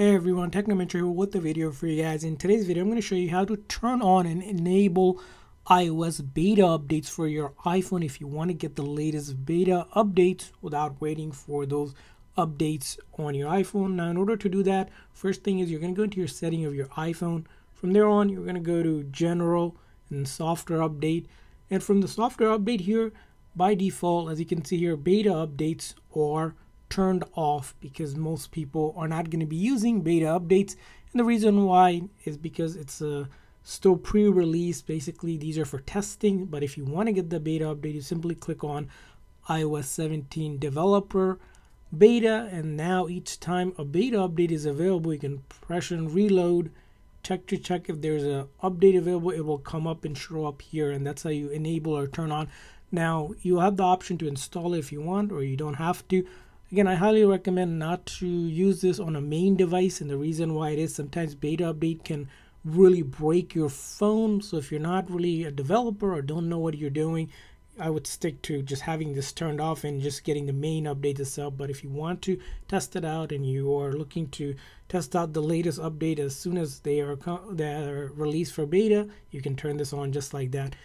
Hey everyone, Technomentary here with the video for you guys. In today's video, I'm going to show you how to turn on and enable iOS beta updates for your iPhone if you want to get the latest beta updates without waiting for those updates on your iPhone. Now, in order to do that, first thing is you're going to go into your setting of your iPhone. From there on, you're going to go to General and Software Update. And from the software update here, by default, as you can see here, beta updates are turned off because most people are not going to be using beta updates. And the reason why is because it's uh, still pre-release. Basically, these are for testing. But if you want to get the beta update, you simply click on iOS 17 developer beta. And now each time a beta update is available, you can press and reload. Check to check if there's a update available. It will come up and show up here. And that's how you enable or turn on. Now, you have the option to install it if you want, or you don't have to. Again, I highly recommend not to use this on a main device and the reason why it is sometimes beta update can really break your phone. So if you're not really a developer or don't know what you're doing, I would stick to just having this turned off and just getting the main update itself. But if you want to test it out and you are looking to test out the latest update as soon as they are, they are released for beta, you can turn this on just like that.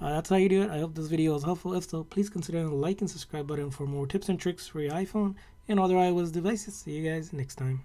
Uh, that's how you do it. I hope this video was helpful. If so, please consider the like and subscribe button for more tips and tricks for your iPhone and other iOS devices. See you guys next time.